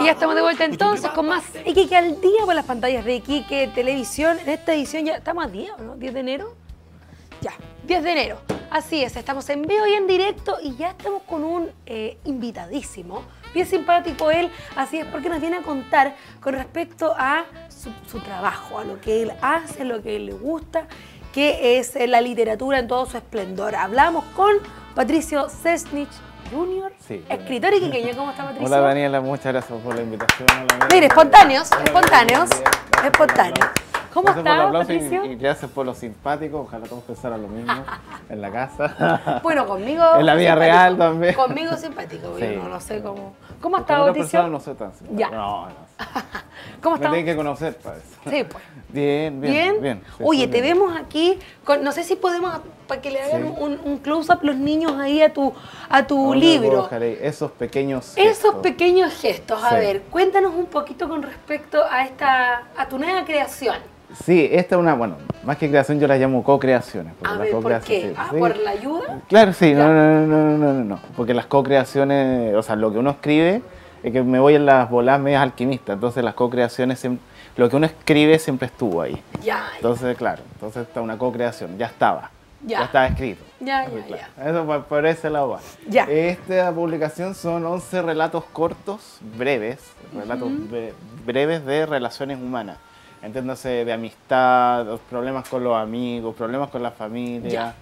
Y ya estamos de vuelta entonces con más Iquique al día por las pantallas de Iquique Televisión. En esta edición ya estamos a día, ¿no? ¿10 de enero? Ya, 10 de enero. Así es, estamos en vivo y en directo y ya estamos con un eh, invitadísimo, bien simpático él, así es porque nos viene a contar con respecto a su, su trabajo, a lo que él hace, lo que él le gusta, que es eh, la literatura en todo su esplendor. Hablamos con Patricio Sesnich Junior, Sí, escritor y quiqueño. ¿Cómo está Patricio? Hola Daniela, muchas gracias por la invitación. Hola, Mire, espontáneos, Hola, espontáneos, espontáneos. ¿Cómo Gracias por el está, aplauso y-? Y, gracias por lo simpático. Ojalá todos pensaran lo mismo en la casa. Bueno, conmigo. En la vida simpático. real también. Conmigo simpático, yo Sí. no, no sé cómo. ¿Cómo otras Patricio? personas no soy tan simpático. Ya. No, no. ¿Cómo Me estamos? tienen que conocer para eso. Sí, pues. Bien, bien, ¿Bien? bien. sí, Oye, sí, te bien. vemos aquí, con, no sé si podemos, para que le hagan Sí. un, un close-up los niños ahí a tu, a tu ¿Dónde libro. ahí? Esos pequeños Esos gestos. pequeños gestos, a ver, cuéntanos un poquito con respecto a esta, a tu nueva creación. Sí, esta es una, bueno, más que creación yo la llamo co-creaciones. A ver, ¿por qué? Ah. ¿Por la ayuda? Claro, sí, no, no, no, no, no, no, no, porque las co-creaciones, o sea, lo que uno escribe, es que me voy en las bolas medias alquimistas, entonces las co-creaciones, lo que uno escribe siempre estuvo ahí. Ya, Entonces, claro, entonces está una co-creación, ya estaba, Ya. estaba escrito. ya, ya, ya. Eso por, ese lado va. Ya. Esta publicación son 11 relatos cortos, breves, relatos bre- breves de relaciones humanas. Entiéndase de amistad, problemas con los amigos, problemas con la familia, Ya.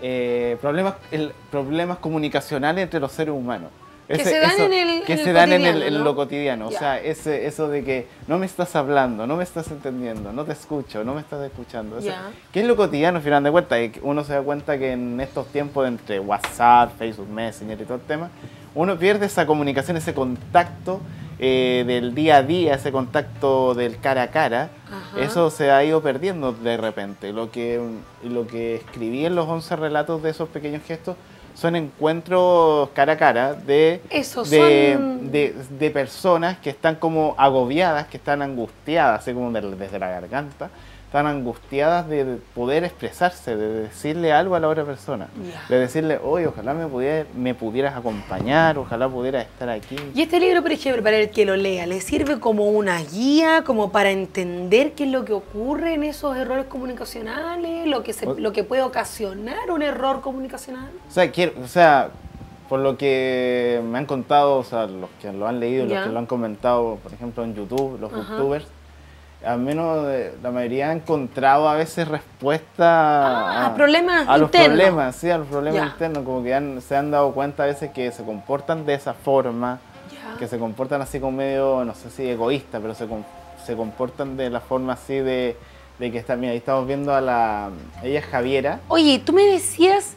eh, problemas, el- problemas comunicacionales entre los seres humanos. Que se dan en el- que en el se dan en, el- cotidiano, en ¿no? lo cotidiano. O sea, ese, eso de que no me estás hablando, no me estás entendiendo, no te escucho, no me estás escuchando. Eso-. ¿Qué es lo cotidiano, al final de cuentas? Uno se da cuenta que en estos tiempos entre WhatsApp, Facebook Messenger y todo el tema, uno pierde esa comunicación, ese contacto eh, del día a día, ese contacto del cara a cara. Ajá. Eso se ha ido perdiendo de repente. Lo que, lo que escribí en los 11 relatos de esos pequeños gestos son encuentros cara a cara de, Eso, de, son- de- de personas que están como agobiadas, que están angustiadas, así como de- desde la garganta, están angustiadas de poder expresarse, de decirle algo a la otra persona, Ya. de decirle, oye, ojalá me, pudiera- me pudieras acompañar, ojalá pudieras estar aquí. Y este libro, por ejemplo, para el que lo lea, ¿le sirve como una guía, como para entender qué es lo que ocurre en esos errores comunicacionales, lo que, se, lo que puede ocasionar un error comunicacional? O sea, quiero, o sea, por lo que me han contado, o sea, los que lo han leído, Ya. los que lo han comentado, por ejemplo, en YouTube, los Ajá. booktubers, al menos eh, la mayoría ha encontrado a veces respuesta Ah, a problemas a los internos. problemas, sí, a los problemas internos, como que han- se han dado cuenta a veces que se comportan de esa forma, que se comportan así como medio, no sé si egoísta, pero se, se comportan de la forma así de, de que está, mira, ahí estamos viendo a la, ella es Javiera, Oye, tú me decías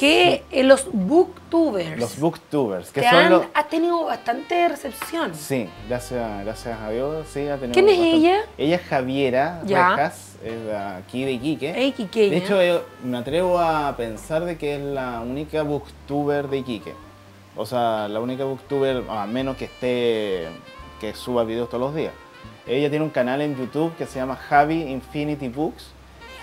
que eh, los booktubers los booktubers, que son han, los... ha tenido bastante recepción. Sí, gracias, gracias a Dios, sí, ha tenido ¿Quién es bastante- ella? Ella es Javiera Ya. Rejas, es de aquí de Iquique. Ey, Quiqueña. De hecho, yo me atrevo a pensar de que es la única booktuber de Iquique. O sea, la única booktuber, a menos que esté, que suba videos todos los días. Ella tiene un canal en YouTube que se llama Javi Infinity Books.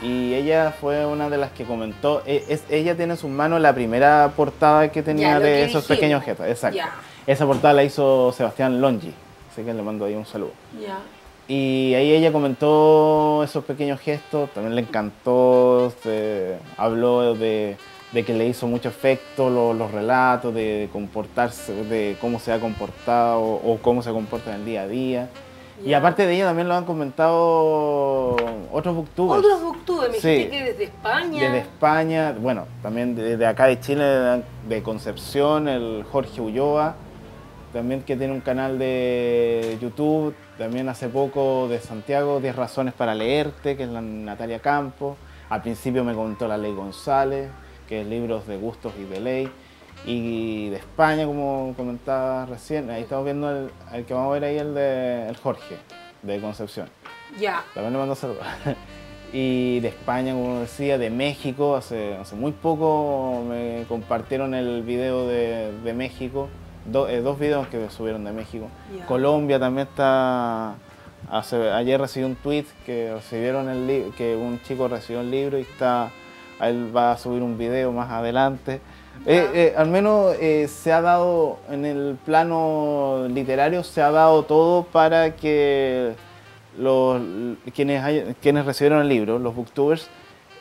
Y ella fue una de las que comentó, e- es, ella tiene en sus manos la primera portada que tenía lo de que esos dijimos. pequeños gestos. Exacto. Ya. Esa portada la hizo Sebastián Longi, así que le mando ahí un saludo. Ya. Y ahí ella comentó esos pequeños gestos, también le encantó, se- habló de, de que le hizo mucho efecto lo- los relatos, de comportarse, de cómo se ha comportado o cómo se comporta en el día a día. Y aparte de ella también lo han comentado otros booktubers. Otros booktubers, me Sí. dijiste que desde España. Desde España, bueno, también desde acá de Chile, de, Concepción, el Jorge Ulloa, también que tiene un canal de YouTube, también hace poco de Santiago, 10 razones para leerte, que es la Natalia Campo. Al principio me contó la Ley González, que es libros de gustos y de ley. Y de España, como comentaba recién, ahí estamos viendo el, el que vamos a ver ahí, el de el Jorge, de Concepción. Ya. También le mando saludos. Y de España, como decía, de México, hace, hace muy poco me compartieron el video de, de México, do- eh, dos videos que subieron de México. Colombia también está. hace- ayer recibí un tweet que recibieron el que un chico recibió el libro y está. Él va a subir un video más adelante. Eh, eh, al menos eh, se ha dado en el plano literario se ha dado todo para que los quienes hay- quienes recibieron el libro, los booktubers,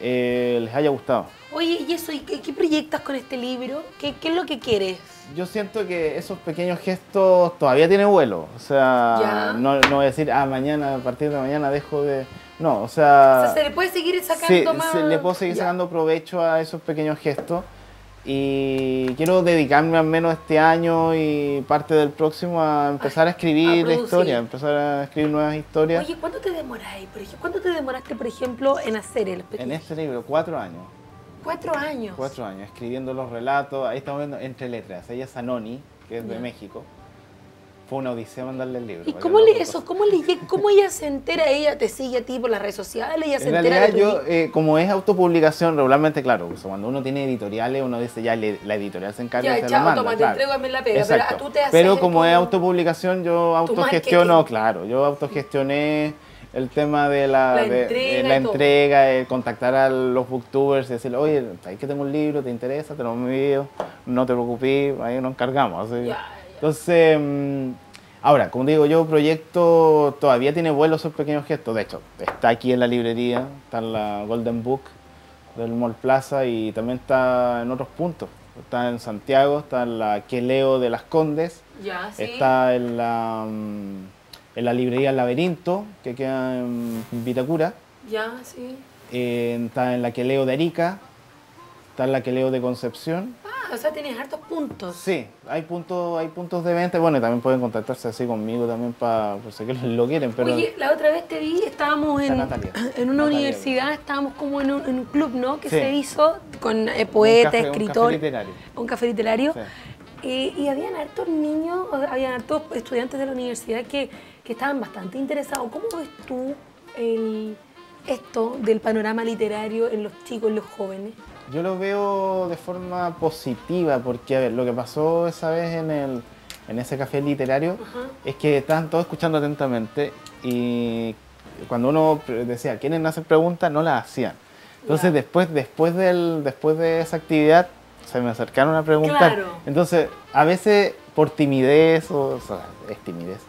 les haya gustado. Oye, ¿y eso? ¿Y qué, qué proyectas con este libro? ¿Qué, qué es lo que quieres? Yo siento que esos pequeños gestos todavía tienen vuelo. O sea, no, no voy a decir, ah, mañana, a partir de mañana dejo de... No, o O sea... sea, ¿se le puede seguir sacando más? sí, le puedo seguir Ya. sacando provecho a esos pequeños gestos. Y quiero dedicarme al menos este año y parte del próximo a empezar a escribir la producir. historia, empezar a escribir nuevas historias. Oye, ¿cuánto te demoráis? Por ejemplo, ¿Cuánto te demoraste, por ejemplo, en hacer el en pequeño? este libro, cuatro años. Cuatro años. Cuatro años, escribiendo los relatos. Ahí estamos viendo entre letras. Ella es Anoni, que es de. México. Fue una odisea mandarle el libro. ¿Y cómo le lo- eso? ¿Cómo, le, ¿Cómo ella se entera? ¿Ella te sigue a ti por las redes sociales? ¿Ella se En entera realidad de yo, eh, como es autopublicación, regularmente, claro, o sea, cuando uno tiene editoriales, uno dice ya le- la editorial se encarga se chao, lo manda. toma, te claro. entrégame la pega, Exacto. pero tú te haces Pero como es autopublicación, yo autogestiono, claro, yo autogestioné el tema de la, La de- de entrega la el contactar a los booktubers y decirle, oye, ahí que tengo un libro, ¿te interesa? Tenemos un video, no te preocupes, ahí nos encargamos. así. Ya. Entonces, mm, ahora, como digo yo, proyecto todavía tiene vuelo esos pequeños gestos. De hecho, está aquí en la librería, está en la Golden Book del Mall Plaza y también está en otros puntos. Está en Santiago, está en la Queleo de las Condes, Ya, sí. está en la, mm, en la librería El Laberinto, que queda en Vitacura, Ya, sí. eh, está en la Queleo de Arica, está en la Queleo de Concepción. Ah, o sea, tienes hartos puntos. Sí, hay puntos, hay puntos de venta. Bueno, y también pueden contactarse así conmigo también para, por si que lo quieren. Pero Oye, la otra vez te vi, estábamos Está en, en una Natalia. universidad, estábamos como en un, en un club, ¿no? Que Sí. se hizo con eh, poetas, un café- un café escritores. literario. Un café literario. Sí. Eh, y habían hartos niños, habían hartos estudiantes de la universidad que, que estaban bastante interesados. ¿Cómo ves tú el, esto del panorama literario en los chicos, en los jóvenes? Yo lo veo de forma positiva porque, a ver, lo que pasó esa vez en, el, en ese café literario es que estaban todos escuchando atentamente y cuando uno decía, ¿quieren hacer preguntas? No las hacían. Entonces, después, después, del, después de esa actividad, se me acercaron a preguntar. Claro. Entonces, a veces por timidez, o, o sea, es timidez,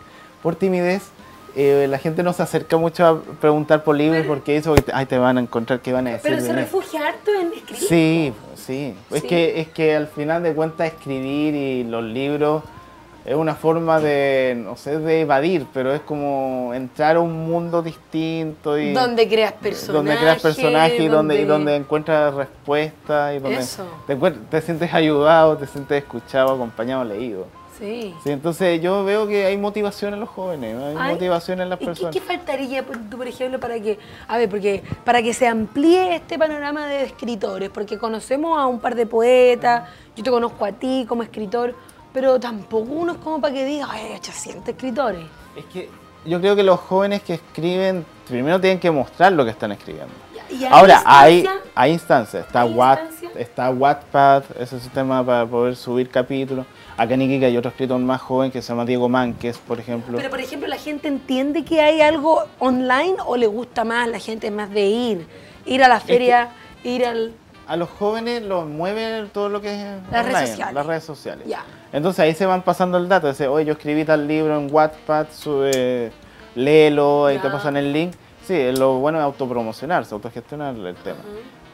por timidez, eh, la gente no se acerca mucho a preguntar por libros Pero- porque eso, ay, te van a encontrar, ¿qué van a decir? Pero se refugia harto en escribir. Sí, sí. Es, que, es que al final de cuentas escribir y los libros es una forma de, no sé, de evadir, pero es como entrar a un mundo distinto y Donde creas personajes. donde creas personajes y donde, y donde encuentras respuestas y donde Eso. te sientes ayudado, te sientes escuchado, acompañado, leído. Sí. Sí, entonces yo veo que hay motivación en los jóvenes, hay Ay, motivación en las ¿Y qué, personas. qué faltaría, tú, por ejemplo, para que, a ver, porque para que se amplíe este panorama de escritores? Porque conocemos a un par de poetas, yo te conozco a ti como escritor, pero tampoco uno es como para que diga, ay, 800 escritores. Es que yo creo que los jóvenes que escriben primero tienen que mostrar lo que están escribiendo. Y hay Ahora, hay, instancia- hay instancias. Está, ¿Hay instancias? Está Wattpad, ese sistema para poder subir capítulos. Acá en Iquique hay otro escritor más joven que se llama Diego Mánquez, por ejemplo. Pero, por ejemplo, ¿la gente entiende que hay algo online o le gusta más, la gente es más de ir? Ir a la feria, ir al... A los jóvenes los mueve todo lo que es Las redes sociales. las redes sociales. Entonces ahí se van pasando el dato. Dice, oye, yo escribí tal libro en Wattpad, sube, léelo, ahí te pasan el link. Sí, lo bueno es autopromocionarse, autogestionar el tema.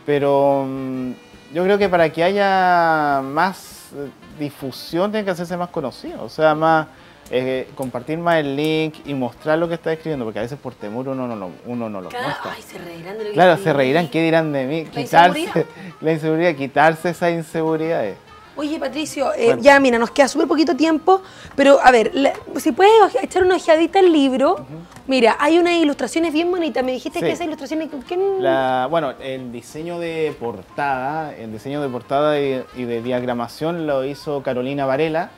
Pero mm, yo creo que para que haya más eh, difusión tiene que hacerse más conocido, o sea, más eh, compartir más el link y mostrar lo que está escribiendo, porque a veces por temor uno no lo, uno no lo Cada- muestra. ay, se reirán de lo que Claro, se reirán, ¿qué dirán de mí? La Quitarse inseguridad. la inseguridad, quitarse esa inseguridad. Oye, Patricio, eh, Bueno. ya mira, nos queda súper poquito tiempo, pero a ver, la- si puedes echar una ojeadita al libro, mira, hay unas ilustraciones bien bonitas. Me dijiste Sí. que esas ilustraciones, ¿con quién? La- bueno, el diseño de portada, el diseño de portada y, y de diagramación lo hizo Carolina Varela,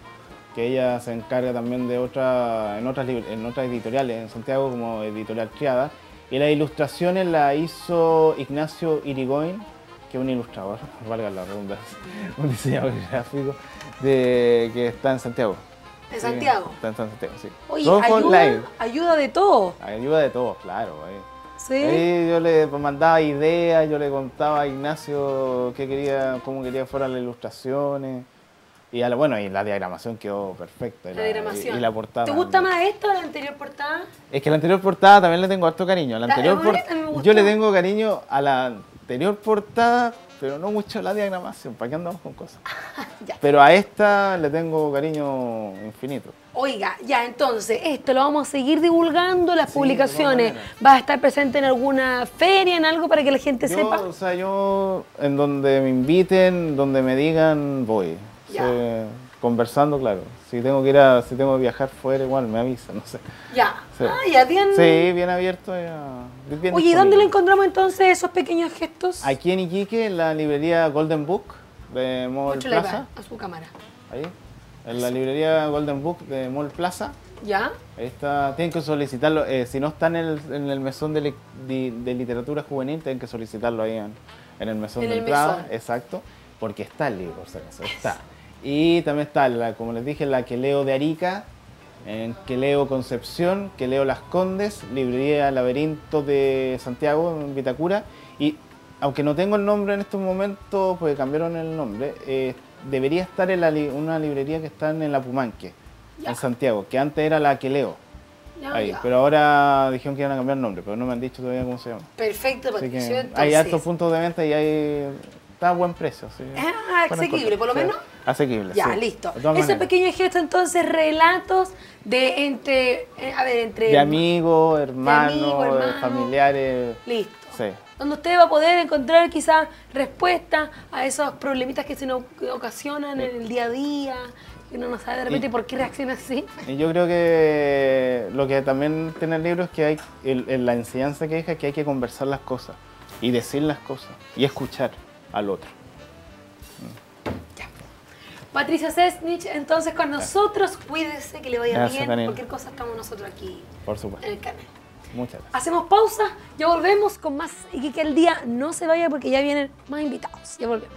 que ella se encarga también de otra, en otras, en otras editoriales en Santiago como editorial Triada. Y las ilustraciones la hizo Ignacio Irigoyen, que un ilustrador, valga la redundancia, un diseñador gráfico de, que está en Santiago. ¿En Santiago? Está en Santiago, sí. Oye, Todo ayuda, ayuda de todo. Ayuda de todos, claro. ¿Sí? Ahí yo le mandaba ideas, yo le contaba a Ignacio qué quería, cómo quería que fueran las ilustraciones. Y la- bueno, y la diagramación quedó perfecta. La diagramación. Y, la portada. ¿Te gusta más esta o la anterior portada? Es que la anterior portada también le tengo harto cariño. La anterior la por-. Yo le tengo cariño a la anterior portada, pero no mucho la diagramación. ¿Para qué andamos con cosas? Ya. Pero a esta le tengo cariño infinito. Oiga, ya entonces, esto lo vamos a seguir divulgando, las Sí, publicaciones. ¿Vas a estar presente en alguna feria, en algo para que la gente Yo, sepa? o sea, yo en donde me inviten, donde me digan, voy. Ya. Sí, conversando, claro. Si tengo que ir a, si tengo que viajar fuera, igual me avisan, no sé. Ya. Sí. Ah, ya tienen. Sí, bien abierto. ya, bien Oye, ¿y dónde le encontramos entonces esos pequeños gestos? Aquí en Iquique, en la librería Golden Book de Mall Muéstrale Plaza. a su cámara. Ahí. En la librería Golden Book de Mall Plaza. ¿Ya? Ahí está, tienen que solicitarlo. eh, si no está en el, en el mesón de, de literatura juvenil, tienen que solicitarlo ahí en, en el mesón de el entrada. mesón. Exacto, porque está el libro, si acaso, está. Y también está, la, como les dije, la que leo de Arica, en que leo Concepción, que leo Las Condes, librería Laberinto de Santiago, en Vitacura. Y aunque no tengo el nombre en estos momentos, porque cambiaron el nombre, eh, debería estar en la li- una librería que está en la Pumanque, Ya. en Santiago, que antes era la que leo. Ya, Ahí, ya. pero ahora dijeron que iban a cambiar el nombre, pero no me han dicho todavía cómo se llama. Perfecto, Así Patricio. que entonces. hay altos puntos de venta y hay está a buen precio. sí. Ah, asequible, por lo menos. Asequible. Ya, sí. listo. Ese pequeño gesto, entonces, relatos de entre. eh, a ver, entre. De amigos, hermanos, amigo, hermano. familiares. Listo. Sí. Donde usted va a poder encontrar quizás respuestas a esos problemitas que se nos ocasionan en el día a día, que uno no sabe de repente Y- por qué reacciona así. Y yo creo que lo que también tiene el libro es que hay el- el- la enseñanza que deja es que hay que conversar las cosas y decir las cosas y escuchar al otro. Patricia Sesnich, entonces con nosotros, cuídese, que le vaya Gracias, bien. Cualquier cosa estamos nosotros aquí Por supuesto. en el canal. Muchas gracias. Hacemos pausa, ya volvemos con más y que el día no se vaya porque ya vienen más invitados. Ya volvemos.